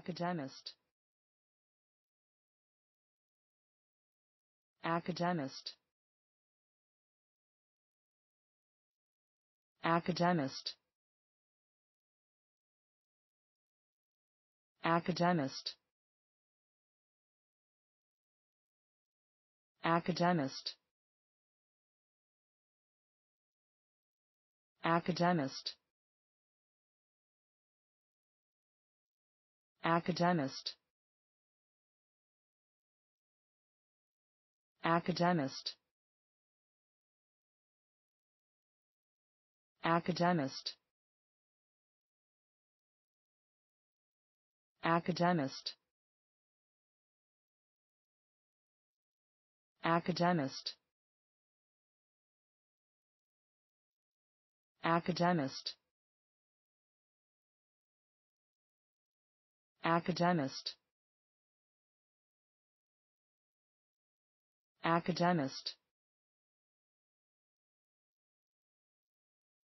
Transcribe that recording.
academist. Academist. Academist. Academist. Academist. Academist academist. Academist. Academist. Academist. Academist. Academist academist. Academist